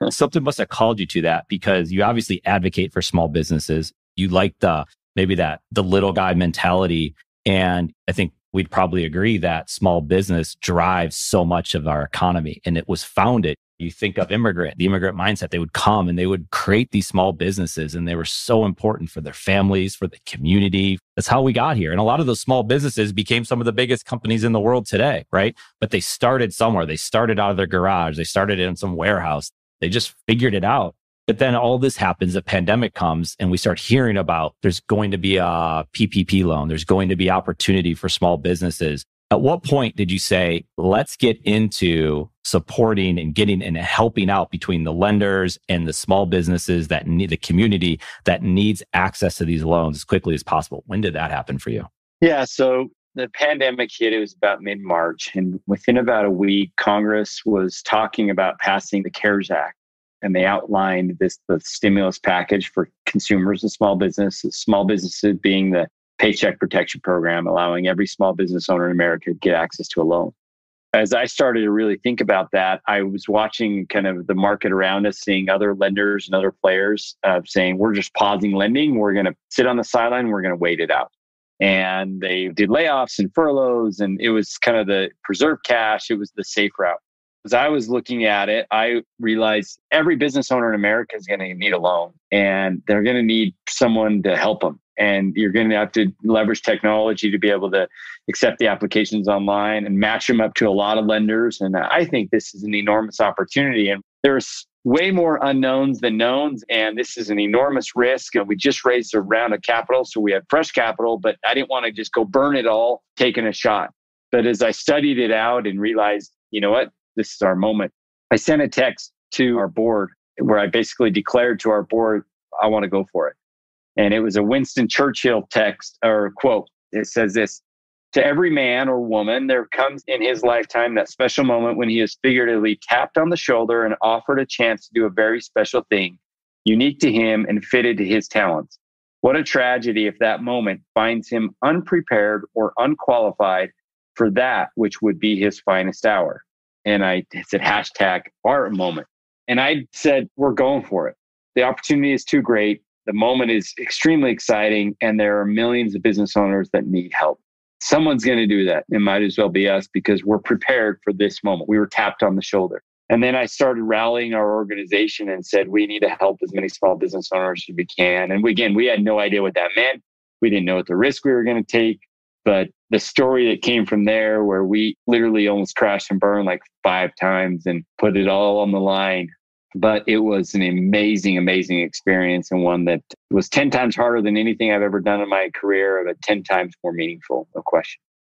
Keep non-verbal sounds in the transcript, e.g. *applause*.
*laughs* something must have called you to that because you obviously advocate for small businesses. You like the maybe that the little guy mentality. And I think we'd probably agree that small business drives so much of our economy and it was founded you think of immigrant, the immigrant mindset, they would come and they would create these small businesses and they were so important for their families, for the community. That's how we got here. And a lot of those small businesses became some of the biggest companies in the world today, right? But they started somewhere. They started out of their garage. They started in some warehouse. They just figured it out. But then all this happens, a pandemic comes and we start hearing about there's going to be a PPP loan. There's going to be opportunity for small businesses. At what point did you say, let's get into supporting and getting and helping out between the lenders and the small businesses that need the community that needs access to these loans as quickly as possible? When did that happen for you? Yeah. So the pandemic hit, it was about mid March. And within about a week, Congress was talking about passing the CARES Act. And they outlined this the stimulus package for consumers and small businesses, small businesses being the Paycheck Protection Program, allowing every small business owner in America to get access to a loan. As I started to really think about that, I was watching kind of the market around us, seeing other lenders and other players uh, saying, we're just pausing lending. We're going to sit on the sideline. We're going to wait it out. And they did layoffs and furloughs, and it was kind of the preserve cash. It was the safe route. As I was looking at it, I realized every business owner in America is going to need a loan and they're going to need someone to help them and you're going to have to leverage technology to be able to accept the applications online and match them up to a lot of lenders. And I think this is an enormous opportunity. And there's way more unknowns than knowns. And this is an enormous risk. And we just raised a round of capital. So we have fresh capital, but I didn't want to just go burn it all taking a shot. But as I studied it out and realized, you know what, this is our moment, I sent a text to our board where I basically declared to our board, I want to go for it. And it was a Winston Churchill text or quote. It says this To every man or woman, there comes in his lifetime that special moment when he is figuratively tapped on the shoulder and offered a chance to do a very special thing, unique to him and fitted to his talents. What a tragedy if that moment finds him unprepared or unqualified for that which would be his finest hour. And I said, hashtag our moment. And I said, we're going for it. The opportunity is too great. The moment is extremely exciting, and there are millions of business owners that need help. Someone's going to do that. It might as well be us because we're prepared for this moment. We were tapped on the shoulder. And then I started rallying our organization and said, we need to help as many small business owners as we can. And again, we had no idea what that meant. We didn't know what the risk we were going to take. But the story that came from there, where we literally almost crashed and burned like five times and put it all on the line, but it was an amazing, amazing experience and one that was 10 times harder than anything I've ever done in my career, but 10 times more meaningful, no question.